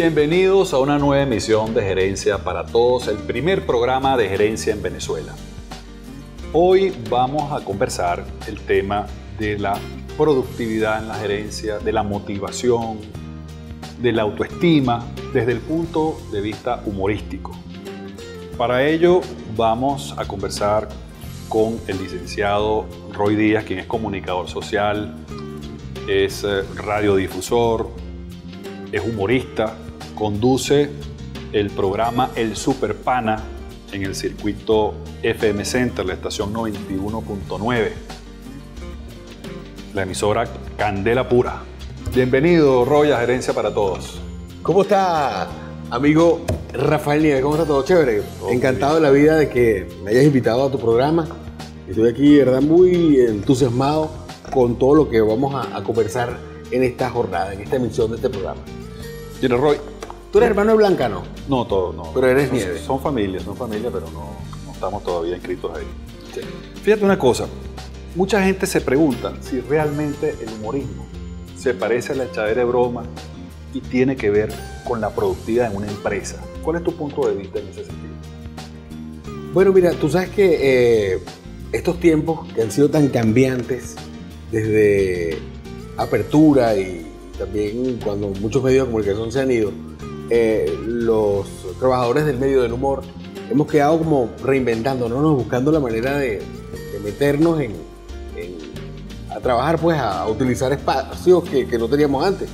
Bienvenidos a una nueva emisión de Gerencia para Todos, el primer programa de gerencia en Venezuela. Hoy vamos a conversar el tema de la productividad en la gerencia, de la motivación, de la autoestima desde el punto de vista humorístico. Para ello vamos a conversar con el licenciado Roy Díaz, quien es comunicador social, es eh, radiodifusor, es humorista, conduce el programa El Super Pana en el circuito FM Center, la estación 91.9, la emisora Candela Pura. Bienvenido, Roy, a Gerencia para Todos. ¿Cómo está, amigo Rafael Nieves? ¿Cómo está todo? Chévere. Encantado de la vida de que me hayas invitado a tu programa. Estoy aquí, de verdad, muy entusiasmado con todo lo que vamos a, conversar en esta jornada, en esta emisión de este programa. Mira, Roy. ¿Tú eres hermano de Blanca, no? No, todo, no. Pero eres Nieves. Son familias, son familias, pero no, no estamos todavía inscritos ahí. Fíjate una cosa. Mucha gente se pregunta si realmente el humorismo se parece a la echadera de broma y tiene que ver con la productividad en una empresa. ¿Cuál es tu punto de vista en ese sentido? Bueno, mira, tú sabes que eh, estos tiempos que han sido tan cambiantes, desde apertura y también cuando muchos medios de comunicación se han ido, eh, los trabajadores del medio del humor hemos quedado como reinventándonos, buscando la manera de, meternos en, a trabajar, pues a utilizar espacios que, no teníamos antes.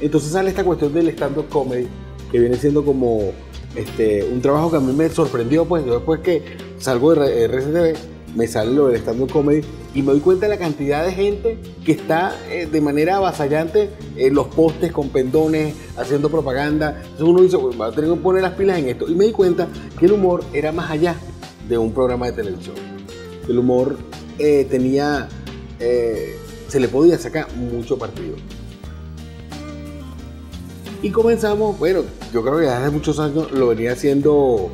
Entonces sale esta cuestión del stand-up comedy, que viene siendo como este, un trabajo que a mí me sorprendió, pues después que salgo de RCTV, me sale lo del stand-up comedy y me doy cuenta de la cantidad de gente que está eh, de manera avasallante en los postes con pendones, haciendo propaganda. Entonces uno dice, va a tener que poner las pilas en esto. Y me di cuenta que el humor era más allá de un programa de televisión. El humor eh, tenía, eh, se le podía sacar mucho partido. Y comenzamos, bueno, yo creo que hace muchos años lo venía haciendo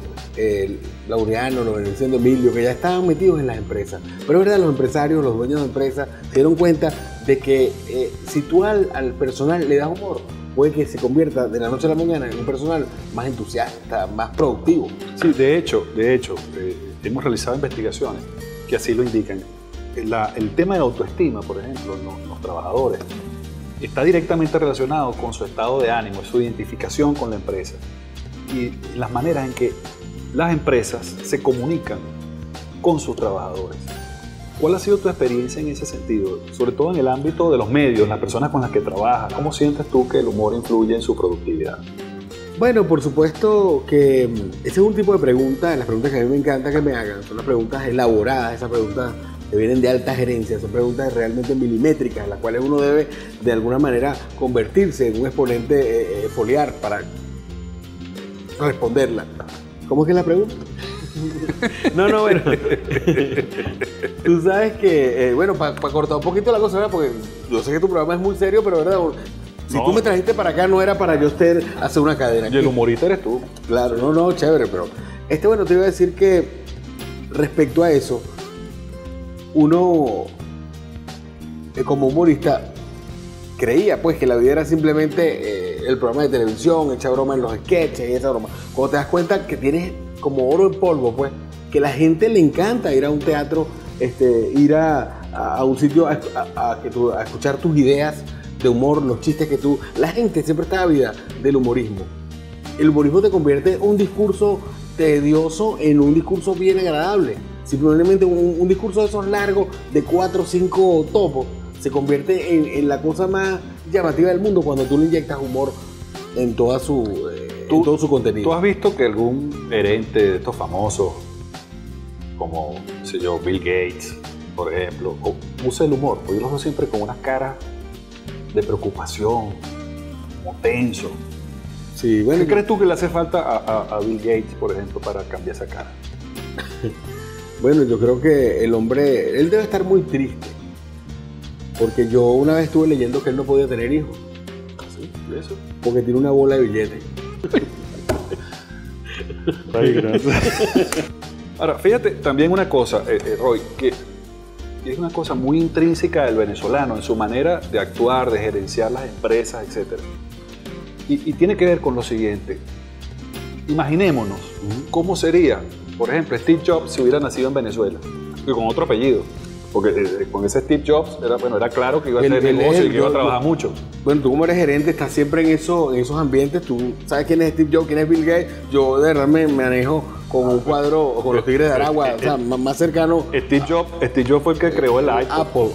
Laureano, venía haciendo Emilio, que ya estaban metidos en las empresas. Pero es verdad, los empresarios, los dueños de empresas, se dieron cuenta de que eh, si tú al, personal le das humor, puede que se convierta de la noche a la mañana en un personal más entusiasta, más productivo. Sí, de hecho, de hecho, eh, hemos realizado investigaciones que así lo indican. el tema de autoestima, por ejemplo, los, los trabajadores, está directamente relacionado con su estado de ánimo, su identificación con la empresa y las maneras en que las empresas se comunican con sus trabajadores. ¿Cuál ha sido tu experiencia en ese sentido? Sobre todo en el ámbito de los medios, las personas con las que trabajas. ¿Cómo sientes tú que el humor influye en su productividad? Bueno, por supuesto que mm, ese es un tipo de preguntas, las preguntas que a mí me encanta que me hagan, son las preguntas elaboradas, esas preguntas que vienen de alta gerencia, son preguntas realmente milimétricas, las cuales uno debe de alguna manera convertirse en un exponente eh, eh, foliar para responderla. ¿Cómo es que es la pregunta? no, no, bueno. Tú sabes que, eh, bueno, para cortar un poquito la cosa, ¿verdad? Porque yo sé que tu programa es muy serio, pero ¿verdad? Si tú me trajiste para acá, no era para yo usted hacer una cadena. Y el humorista eres tú. Claro, no, no, chévere, pero. Este, bueno, te iba a decir que respecto a eso, uno, eh, como humorista, creía pues que la vida era simplemente eh, el programa de televisión, echar broma en los sketches y esa broma. Cuando te das cuenta que tienes como oro en polvo, pues, que la gente le encanta ir a un teatro, este, ir a, un sitio a, a, escuchar tus ideas de humor, los chistes que tú... La gente siempre está ávida del humorismo. El humorismo te convierte un discurso tedioso en un discurso bien agradable. Simplemente un, un discurso de esos largos, de cuatro o cinco topos, se convierte en, la cosa más llamativa del mundo cuando tú le inyectas humor en, toda su, eh, todo su contenido. ¿Tú has visto que algún gerente de estos famosos, como, sé yo, Bill Gates, por ejemplo, usa el humor? Porque yo los veo siempre con unas caras de preocupación, como tenso. Sí, bueno, ¿Qué crees tú que le hace falta a Bill Gates, por ejemplo, para cambiar esa cara? Bueno, yo creo que el hombre, él debe estar muy triste. Porque yo una vez estuve leyendo que él no podía tener hijos. ¿Sí? ¿Eso? Porque tiene una bola de billetes. Ay, gracias. Ahora, fíjate también una cosa, eh, eh, Roy, que es una cosa muy intrínseca del venezolano en su manera de actuar, de gerenciar las empresas, etc. y, tiene que ver con lo siguiente. Imaginémonos cómo sería, por ejemplo, Steve Jobs si hubiera nacido en Venezuela y con otro apellido. Porque eh, eh, con ese Steve Jobs era, bueno, era claro que iba a tener negocio y que iba a trabajar mucho. Bueno, tú como eres gerente, estás siempre en, eso, en esos ambientes, tú sabes quién es Steve Jobs, quién es Bill Gates. Yo de verdad me manejo con un cuadro, con los tigres de Aragua, o sea, más cercano. Steve Jobs, Steve Jobs fue el que creó el iPod. Apple.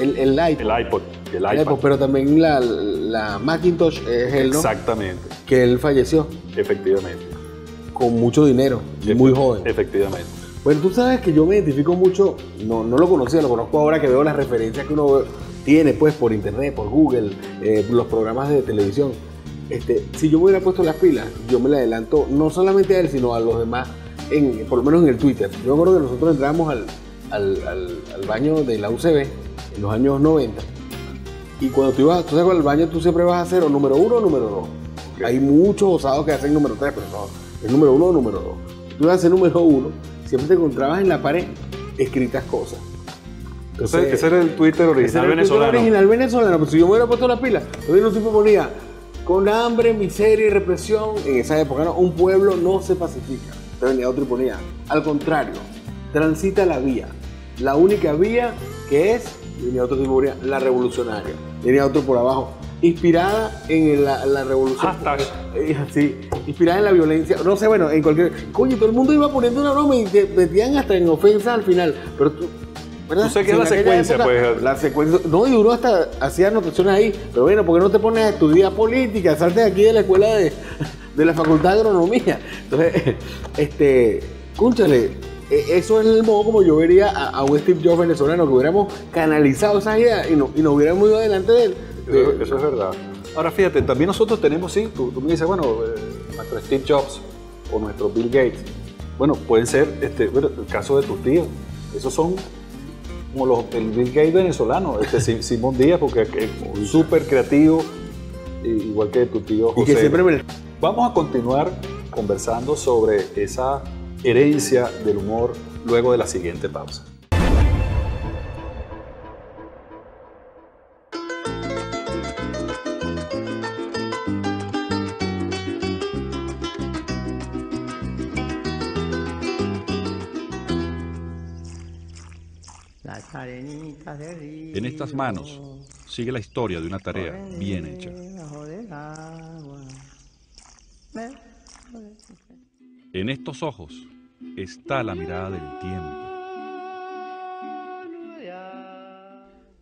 El, el iPod. El iPod. El iPod. pero también la, la Macintosh es él, ¿no? Exactamente. Que él falleció. Efectivamente. Con mucho dinero, muy joven. Efectivamente. Bueno, tú sabes que yo me identifico mucho, no, no lo conocía, lo conozco ahora que veo las referencias que uno tiene pues por internet, por Google, eh, los programas de televisión. Este, si yo me hubiera puesto las pilas, yo me le adelanto no solamente a él, sino a los demás, en, por lo menos en el Twitter. Yo me acuerdo que nosotros entramos al, al, al, baño de la UCB en los años 90. Y cuando tú ibas, tú sabes, al baño tú siempre vas a hacer o número uno o número dos. Hay muchos osados que hacen número tres, pero no, el número uno o número dos. Tú vas a hacer número uno siempre te encontrabas en la pared escritas cosas. Entonces, ese era el Twitter original el venezolano. Twitter original venezolano, pero si yo me hubiera puesto la pila, todavía no tipo ponía con hambre, miseria y represión, en esa época no, un pueblo no se pacifica. Entonces venía otro y ponía, al contrario, transita la vía. La única vía que es, venía otro tipo ponía, la revolucionaria. Venía otro por abajo, inspirada en la, revolución. Sí, inspirada en la violencia. No sé, bueno, en cualquier. Coño, todo el mundo iba poniendo una broma y te metían hasta en ofensa al final. Pero tú. ¿verdad? Tú sé que es la secuencia, pues. La secuencia. No, y uno hasta hacía anotaciones ahí. Pero bueno, ¿por qué no te pones a estudiar política? Salte aquí de la escuela de, de la Facultad de Agronomía. Entonces, este. Cúnchale, e, eso es el modo como yo vería a, un Steve Jobs venezolano, que hubiéramos canalizado esas ideas y, no, y nos hubiéramos ido adelante de él. Eso, es verdad. Ahora fíjate, también nosotros tenemos, sí, tú, me dices, bueno, eh, nuestro Steve Jobs o nuestro Bill Gates, bueno, pueden ser, este, bueno, el caso de tus tíos, esos son como los, el Bill Gates venezolano, este Simón Díaz, porque es súper creativo, igual que tu tío José. Y que siempre Vamos a continuar conversando sobre esa herencia del humor luego de la siguiente pausa. En estas manos sigue la historia de una tarea bien hecha. En estos ojos está la mirada del tiempo.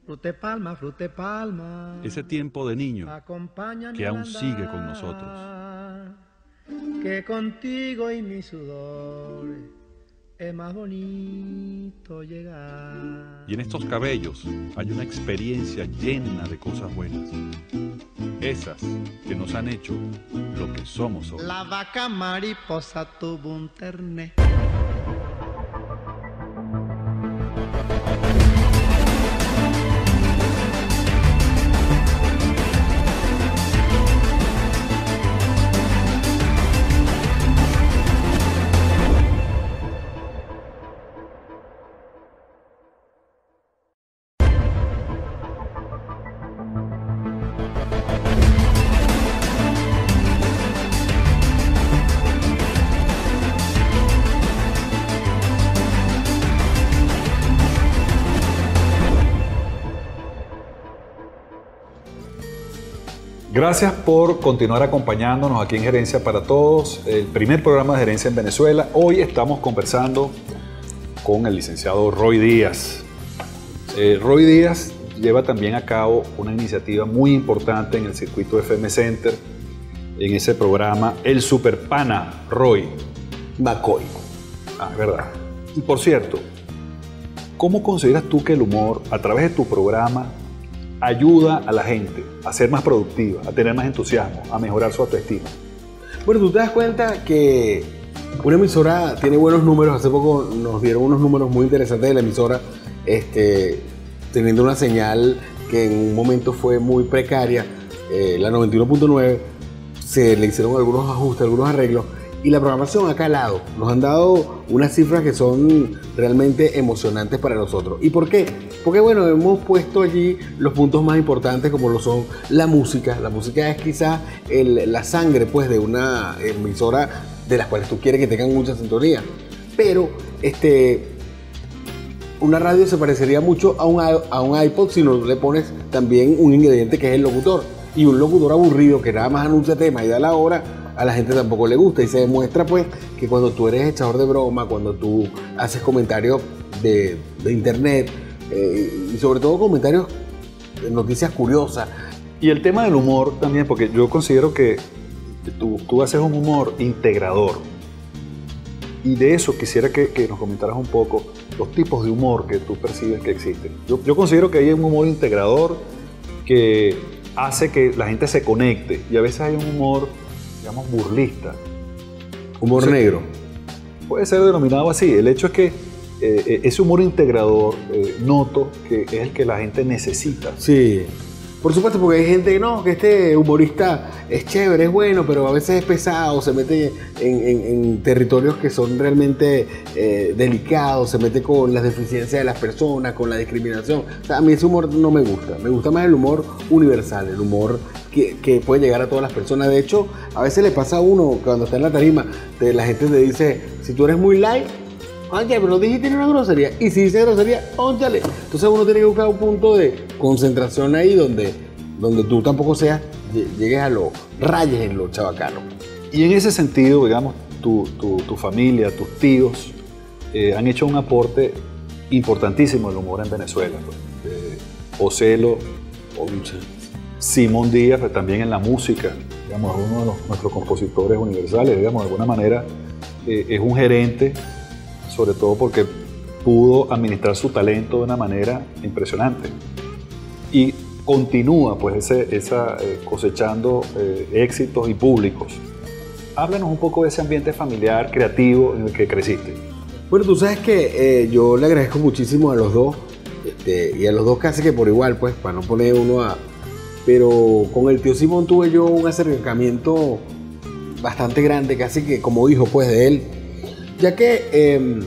Frute palma, frute palma. Ese tiempo de niño que aún sigue con nosotros. Que contigo y mi sudor es más bonito llegar. Y en estos cabellos hay una experiencia llena de cosas buenas. Esas que nos han hecho lo que somos hoy. La vaca mariposa tuvo un terné. Gracias por continuar acompañándonos aquí en Gerencia para Todos, el primer programa de gerencia en Venezuela. Hoy estamos conversando con el licenciado Roy Díaz. Eh, Roy Díaz lleva también a cabo una iniciativa muy importante en el circuito FM Center, en ese programa El Superpana Roy. McCoy. Ah, verdad. Y por cierto, ¿cómo consideras tú que el humor, a través de tu programa, ayuda a la gente a ser más productiva, a tener más entusiasmo, a mejorar su autoestima. Bueno, tú te das cuenta que una emisora tiene buenos números. Hace poco nos dieron unos números muy interesantes de la emisora, este, teniendo una señal que en un momento fue muy precaria, eh, la 91.9, se le hicieron algunos ajustes, algunos arreglos y la programación ha calado. Nos han dado unas cifras que son realmente emocionantes para nosotros. ¿Y por qué? Porque bueno, hemos puesto allí los puntos más importantes como lo son la música. La música es quizás la sangre pues de una emisora de las cuales tú quieres que tengan mucha sintonía. Pero este, una radio se parecería mucho a un, iPod si no le pones también un ingrediente que es el locutor. Y un locutor aburrido que nada más anuncia temas y da la hora, a la gente tampoco le gusta. Y se demuestra pues que cuando tú eres echador de broma, cuando tú haces comentarios de internet eh, y sobre todo comentarios de noticias curiosas, Y el tema del humor también, porque yo considero que tú, tú haces un humor integrador. Y de eso quisiera que, que nos comentaras un poco los tipos de humor que tú percibes que existen. Yo, yo considero que hay un humor integrador que hace que la gente se conecte y a veces hay un humor, digamos, burlista. humor Sí. negro. Puede ser denominado así. El hecho es que eh, eh, ese humor integrador eh, noto que es el que la gente necesita. Sí. Por supuesto, porque hay gente que no, que este humorista es chévere, es bueno, pero a veces es pesado, se mete en, en- en territorios que son realmente eh, delicados, se mete con las deficiencias de las personas, con la discriminación. O sea, a mí ese humor no me gusta. Me gusta más el humor universal, el humor que, que puede llegar a todas las personas. De hecho, a veces le pasa a uno cuando está en la tarima, la gente te dice, si tú eres muy light, Oye, pero no dijiste una grosería. Y si dice grosería, ónchale. Entonces uno tiene que buscar un punto de concentración ahí donde, donde tú tampoco seas, lle- llegues a los rayes en lo chabacano. Y en ese sentido, digamos, tu, tu- familia, tus tíos, eh, han hecho un aporte importantísimo al humor en Venezuela. pues. Eh, Ocelo. Simón Díaz, pues, también en la música, digamos, uno de los- nuestros compositores universales, digamos, de alguna manera eh, es un gerente, sobre todo porque pudo administrar su talento de una manera impresionante. Y continúa, pues, ese, esa, eh, cosechando eh, éxitos y públicos. Háblanos un poco de ese ambiente familiar, creativo en el que creciste. Bueno, tú sabes que eh, yo le agradezco muchísimo a los dos, este, y a los dos casi que por igual, pues, para no poner uno a... Pero con el tío Simón tuve yo un acercamiento bastante grande, casi que como hijo, pues, de él, ya que eh,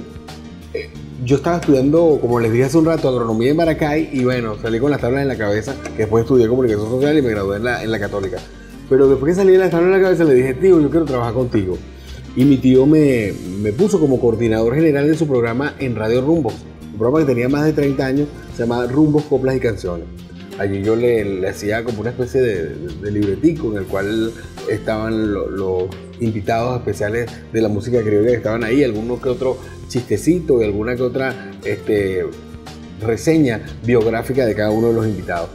eh, yo estaba estudiando, como les dije hace un rato, agronomía en Maracay, y bueno, salí con las tablas en la cabeza, que después estudié comunicación social y me gradué en la, en la católica. Pero después que salí de las tablas en la cabeza, le dije, tío, yo quiero trabajar contigo. Y mi tío me, me puso como coordinador general de su programa en Radio Rumbos. Un programa que tenía más de 30 años, se llamaba Rumbos, Coplas y Canciones. Allí yo le, hacía como una especie de, libretico en el cual estaban lo- los invitados especiales de la música criolla que estaban ahí, algunos que otro chistecito y alguna que otra este, reseña biográfica de cada uno de los invitados.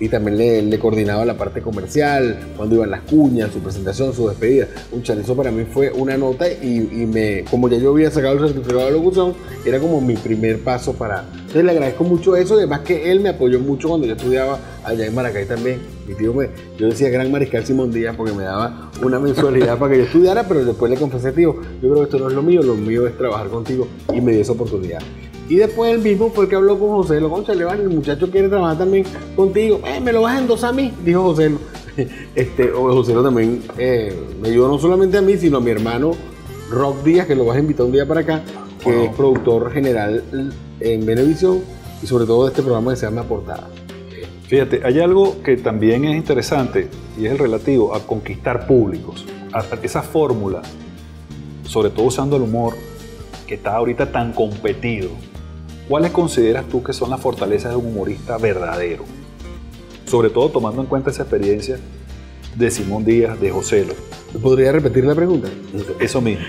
Y también le, coordinaba la parte comercial, cuando iban las cuñas, su presentación, su despedida. Un eso para mí fue una nota y, y me, como ya yo había sacado el certificado de locución, era como mi primer paso para... Entonces le agradezco mucho eso además que él me apoyó mucho cuando yo estudiaba allá en Maracay también. Mi tío me, yo decía Gran Mariscal Simón Díaz porque me daba una mensualidad para que yo estudiara, pero después le confesé, tío, yo creo que esto no es lo mío, lo mío es trabajar contigo y me dio esa oportunidad. Y después él mismo fue el que habló con José Lo Concha, le van, el muchacho quiere trabajar también contigo. Eh, me lo vas a endosar a mí, dijo José. Este, José Lo también eh, me ayudó no solamente a mí, sino a mi hermano Rock Díaz, que lo vas a invitar un día para acá, que Wow. es productor general en Venevisión y sobre todo de este programa que se llama Portada. Fíjate, hay algo que también es interesante y es el relativo a conquistar públicos. A- a esa fórmula, sobre todo usando el humor, que está ahorita tan competido. ¿Cuáles consideras tú que son las fortalezas de un humorista verdadero? Sobre todo tomando en cuenta esa experiencia de Simón Díaz, de José Lo. ¿Podría repetir la pregunta? Eso mismo.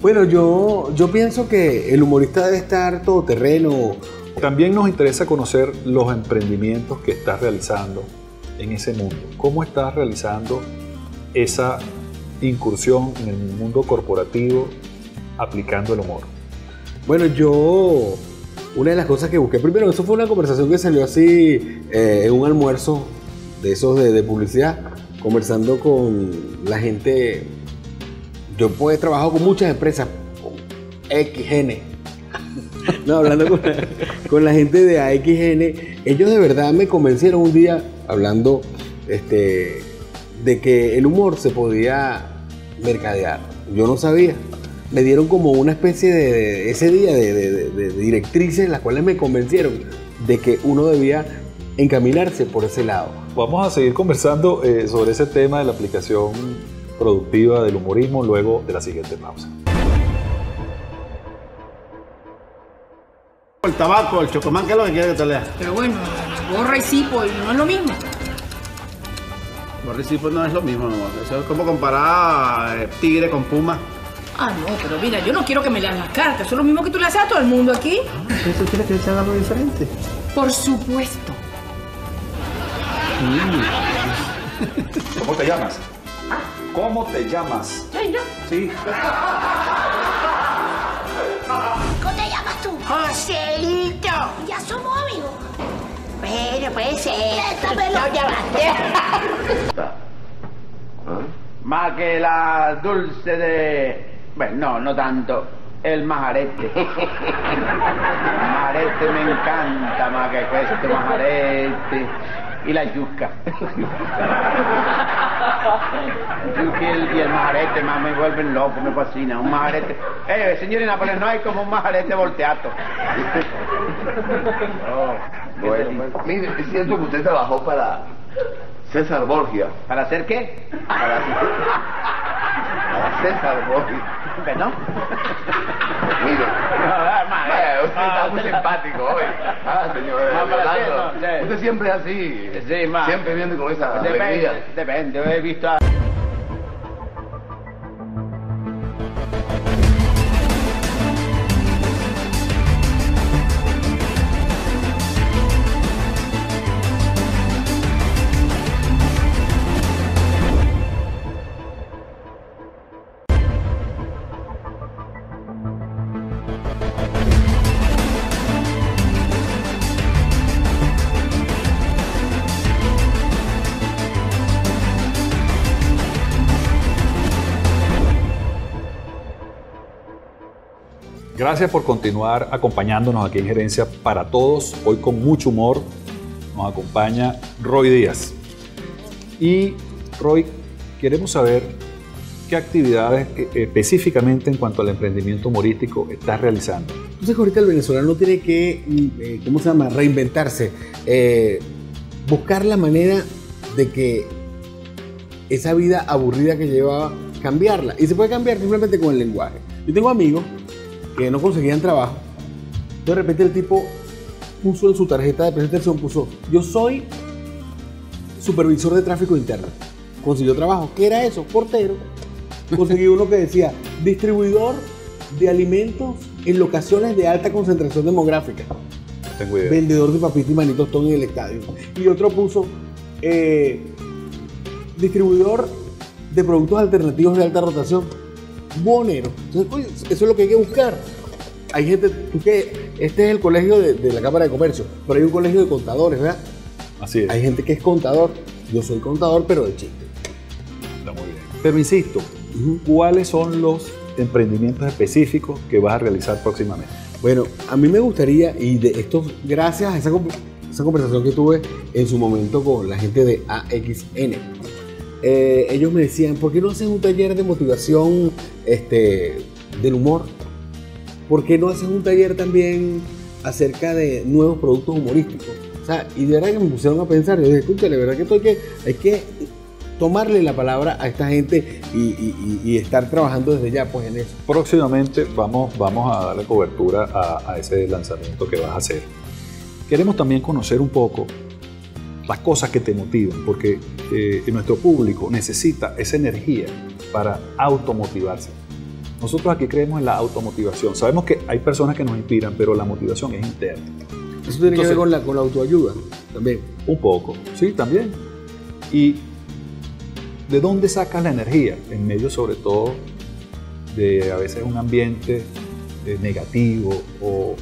Bueno, yo, yo pienso que el humorista debe estar todoterreno. También nos interesa conocer los emprendimientos que estás realizando en ese mundo. ¿Cómo estás realizando esa incursión en el mundo corporativo aplicando el humor? Bueno, yo, una de las cosas que busqué, primero, eso fue una conversación que salió así eh, en un almuerzo de esos de, publicidad, conversando con la gente. Yo pues he trabajado con muchas empresas, XN. No, hablando con la, con la gente de AXN, ellos de verdad me convencieron un día, hablando este, de que el humor se podía mercadear. Yo no sabía. Me dieron como una especie de, de- ese día de, de- de- de directrices las cuales me convencieron. de que uno debía encaminarse por ese lado. Vamos a seguir conversando eh, sobre ese tema de la aplicación productiva del humorismo luego de la siguiente pausa. El tabaco, el chocomán, ¿qué es lo que quiere que te lea? Pero bueno, borra y cipo y no es lo mismo. Borricipo no es lo mismo, no. Eso es como comparar eh, tigre con puma. Ah, no, pero mira, yo no quiero que me lean las cartas. Eso es lo mismo que tú le haces a todo el mundo aquí. ¿Eso quiere que sea algo diferente? Por supuesto. ¿Cómo te llamas? ¿Cómo te llamas? Ay, no. Sí. ¿Cómo te llamas tú? Joselito. Ya somos amigos. Bueno, puede ser. Préstamelo. No llamaste. Más que la dulce de... Bueno, no, no tanto. El majarete. El majarete me encanta más que este majarete. Y la yuca. Y el, y el majarete más me vuelven loco, me fascina. Un majarete. Eh, señores Nápoles, no hay como un majarete volteato. Oh, Bueno, mire, es cierto que usted trabajó para César Borgia. ¿Para hacer qué? Para, para César Borgia. ¿Perdón? Mire, No, ah, vaya, usted ah, está muy usted- simpático hoy. Ah, señor Ah. Usted siempre es así. Sí, ma. Siempre viene con esa Depende, alegría. depende. He visto Gracias por continuar acompañándonos aquí en Gerencia para Todos. Hoy con mucho humor nos acompaña Roy Díaz. Y Roy, queremos saber qué actividades específicamente en cuanto al emprendimiento humorístico estás realizando. Entonces ahorita el venezolano tiene que, eh, ¿cómo se llama? Reinventarse, eh, buscar la manera de que esa vida aburrida que llevaba, cambiarla. Y se puede cambiar simplemente con el lenguaje. Yo tengo amigos que no conseguían trabajo. De repente el tipo puso en su tarjeta de presentación, puso, yo soy supervisor de tráfico interno. Consiguió trabajo. ¿Qué era eso? Portero. Conseguí uno que decía, distribuidor de alimentos en locaciones de alta concentración demográfica. No tengo idea. Vendedor de papitas y manitos ton en el estadio. Y otro puso, eh, distribuidor de productos alternativos de alta rotación. Bonero. Entonces, oye, eso es lo que hay que buscar. Hay gente, tú que este es el colegio de, de la Cámara de Comercio, pero hay un colegio de contadores, ¿verdad? Así es. Hay gente que es contador. Yo soy contador, pero de chiste. Está muy bien. Pero insisto, ¿cuáles son los emprendimientos específicos que vas a realizar próximamente? Bueno, a mí me gustaría, y de esto, gracias a esa, esa conversación que tuve en su momento con la gente de AXN, eh, ellos me decían, ¿por qué no haces un taller de motivación este, del humor? ¿Por qué no haces un taller también acerca de nuevos productos humorísticos? O sea, y de verdad que me pusieron a pensar, yo dije, escucha, verdad que, esto hay que hay que tomarle la palabra a esta gente y- y- y estar trabajando desde ya pues en eso. Próximamente vamos, vamos a darle cobertura a, a ese lanzamiento que vas a hacer. Queremos también conocer un poco las cosas que te motivan, porque eh, nuestro público necesita esa energía para automotivarse. Nosotros aquí creemos en la automotivación. Sabemos que hay personas que nos inspiran, pero la motivación es interna. Eso tiene que ver con la, con la autoayuda también. Un poco, sí, también. ¿Y de dónde sacas la energía? En medio, sobre todo, de a veces un ambiente eh, negativo o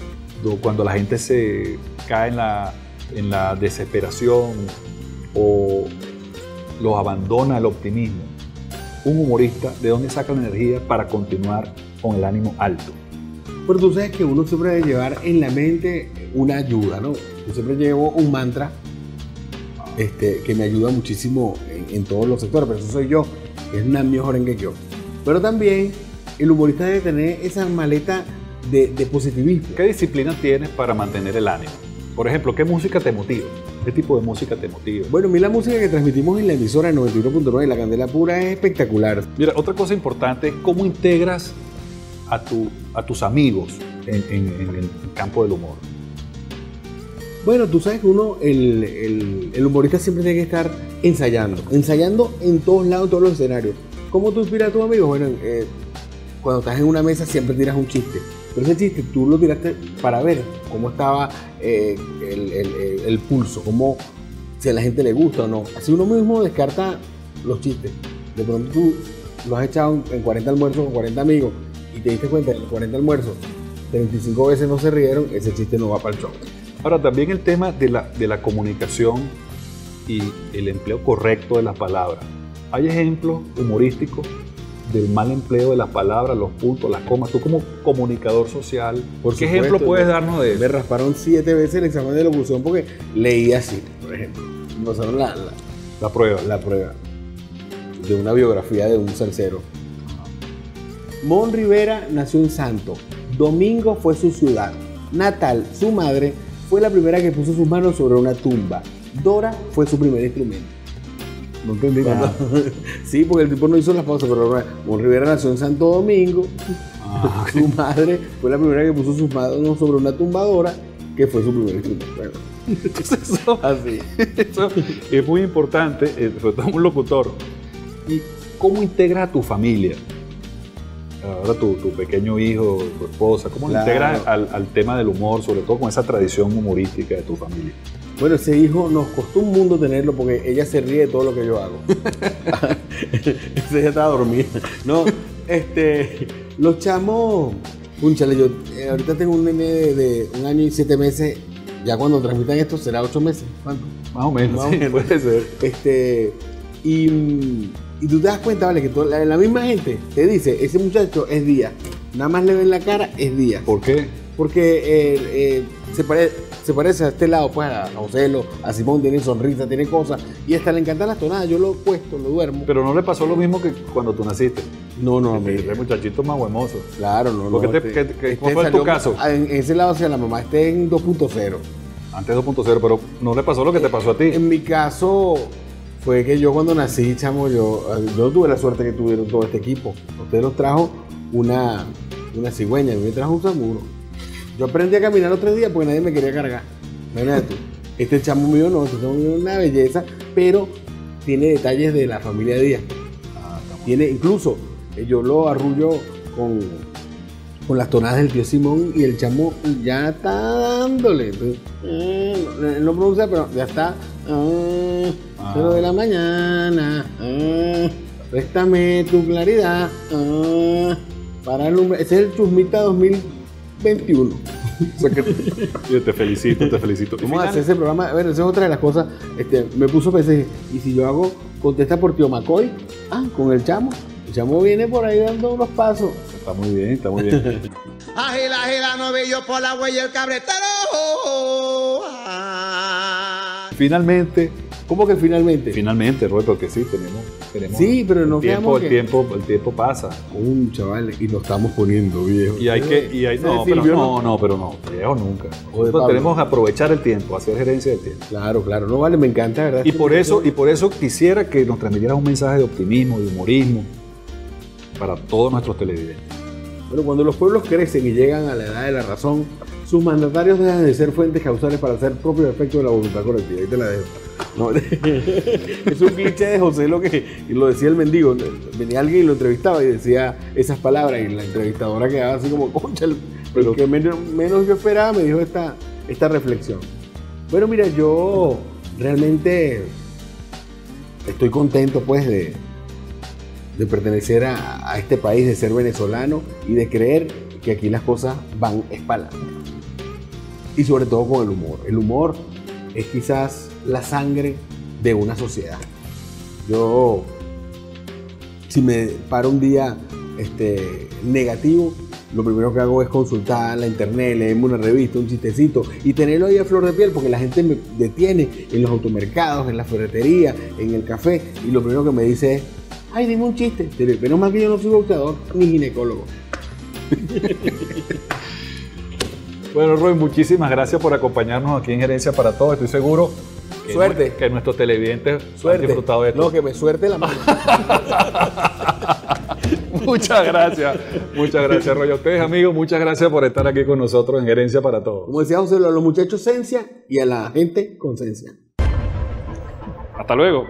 do- cuando la gente se cae en la, en la desesperación o los abandona el optimismo. Un humorista, ¿de dónde saca la energía para continuar con el ánimo alto? Pero tú sabes que uno siempre debe llevar en la mente una ayuda, ¿no? Yo siempre llevo un mantra este, que me ayuda muchísimo en, en todos los sectores, pero eso soy yo, es una mejor en que yo. Pero también el humorista debe tener esa maleta de, de positivismo. ¿Qué disciplina tienes para mantener el ánimo? Por ejemplo, ¿qué música te motiva? ¿Qué tipo de música te motiva? Bueno, a mí la música que transmitimos en la emisora 91.9 La Candela Pura es espectacular. Mira, otra cosa importante es cómo integras a, tu, a tus amigos en, en- en el campo del humor. Bueno, tú sabes que uno, el, el- el humorista siempre tiene que estar ensayando, ensayando en todos lados, en todos los escenarios. ¿Cómo tú inspiras a tus amigos? Bueno, eh, cuando estás en una mesa siempre tiras un chiste, pero ese chiste tú lo tiraste para ver cómo estaba eh, el, el- el- pulso, cómo, si a la gente le gusta o no. Así uno mismo descarta los chistes. De pronto tú lo has echado en- en 40 almuerzos con 40 amigos y te diste cuenta que en los 40 almuerzos 35 veces no se rieron, ese chiste no va para el show. Ahora, también el tema de la, de la comunicación y el empleo correcto de las palabras. Hay ejemplos humorísticos del mal empleo de las palabras, los puntos, las comas. Tú como comunicador social, Por ¿qué supuesto, ejemplo puedes me- darnos de Me eso? rasparon siete veces el examen de locución porque leí así, por ejemplo. Me pasaron la, la, La prueba. la prueba de una biografía de un salsero. Mon Rivera nació en Santo. Domingo fue su ciudad. Natal, su madre, fue la primera que puso sus manos sobre una tumba. Dora fue su primer instrumento. No entendí nada. Sí, porque el tipo no hizo la pausa, pero Mon Rivera nació en Santo Domingo. Ah, Su madre fue la primera que puso sus manos sobre una tumbadora, que fue su primer. Bueno, entonces eso, así. eso es muy importante, eh, sobre todo un locutor. ¿Y cómo integras a tu familia? Ahora tu, tu pequeño hijo, tu esposa, ¿cómo lo Claro. integras al, al tema del humor, sobre todo con esa tradición humorística de tu familia? Bueno, ese hijo nos costó un mundo tenerlo porque ella se ríe de todo lo que yo hago. ese ya estaba dormida. No, este, los chamos, punchale, yo eh, ahorita tengo un nene de, de un año y siete meses. Ya cuando transmitan esto será ocho meses. ¿Cuánto? Más o menos, Más o sí, menos. puede ser. Este, y, y tú te das cuenta, vale, que toda la, misma gente te dice, ese muchacho es Díaz. Nada más le ven la cara, es Díaz. ¿Por qué? Porque eh, eh, se, pare- se parece a este lado, pues a Joselo, a Simón, tiene sonrisa, tiene cosas. Y hasta le encantan las tonadas. Yo lo puesto, lo duermo. Pero no le pasó lo mismo que cuando tú naciste. no, no, Este mire. muchachito más huemoso. Claro, no, no. ¿Por qué te- qué- qué- cuál fue tu salió caso? En, en ese lado hacia la mamá, este en 2.0. Antes 2.0, pero no le pasó lo que te pasó a ti. En mi caso, fue que yo cuando nací, chamo, yo, yo tuve la suerte que tuvieron todo este equipo. Usted nos trajo una, una cigüeña, me trajo un samuro. Yo aprendí a caminar los tres días porque nadie me quería cargar. Tú. Este chamo mío no, este chamo mío es una belleza, pero tiene detalles de la familia Díaz. Tiene, incluso, eh, yo lo arrullo con, con las tonadas del tío Simón y el chamo ya está dándole. Entonces, eh, no, no pronuncia, pero ya está. Ah, cero de la mañana. ah, préstame tu claridad. ah, para el número. Ese es el Chusmita 2021. O sea que Yo te felicito, te felicito. Y Vamos a final- hacer ese programa. Bueno, esa es otra de las cosas. Este, me puso a pensar, y si yo hago contesta por tío Macoy, ah, con el chamo. El chamo viene por ahí dando unos pasos. Está muy bien, está muy bien. Agila, agila, novillo por la huella el cabretero. Finalmente, ¿Cómo que finalmente? finalmente, Roberto, que sí, tenemos, tenemos Sí, pero no el tiempo, quedamos el que- tiempo, el tiempo pasa. Un chaval, y nos estamos poniendo viejos. Y hay que, y hay, no, pero no, no, pero no, viejo nunca. Nosotros tenemos que aprovechar el tiempo, hacer gerencia del tiempo. Claro, claro. No vale, me encanta, ¿verdad? Y por eso, y por eso quisiera que nos transmitieras un mensaje de optimismo, de humorismo para todos nuestros televidentes. Bueno, cuando los pueblos crecen y llegan a la edad de la razón, sus mandatarios dejan de ser fuentes causales para hacer propio efecto de la voluntad colectiva. Ahí te la dejo. No, es un cliché de José lo que lo decía el mendigo. Venía alguien y lo entrevistaba y decía esas palabras y la entrevistadora quedaba así como, concha, pero que menos, menos yo esperaba me dijo esta, esta reflexión. Bueno, mira, yo realmente estoy contento pues de, de pertenecer a, a este país, de ser venezolano y de creer que aquí las cosas van espalando. Y sobre todo con el humor. El humor es quizás la sangre de una sociedad. Yo, si me paro un día este, negativo, lo primero que hago es consultar la internet, leerme una revista, un chistecito y tenerlo ahí a flor de piel porque la gente me detiene en los automercados, en la ferretería, en el café y lo primero que me dice es, ay, dime un chiste. Pero menos mal que yo no soy boxeador ni ginecólogo. Bueno, Roy, muchísimas gracias por acompañarnos aquí en Gerencia para Todos. Estoy seguro que, Suerte. que nuestros televidentes Suerte. han disfrutado de esto. No, que me suerte la mano. Muchas gracias. Muchas gracias, Roy. A ustedes, amigos, muchas gracias por estar aquí con nosotros en Gerencia para Todos. Como decía José, a los muchachos cencia y a la gente con cencia. Hasta luego.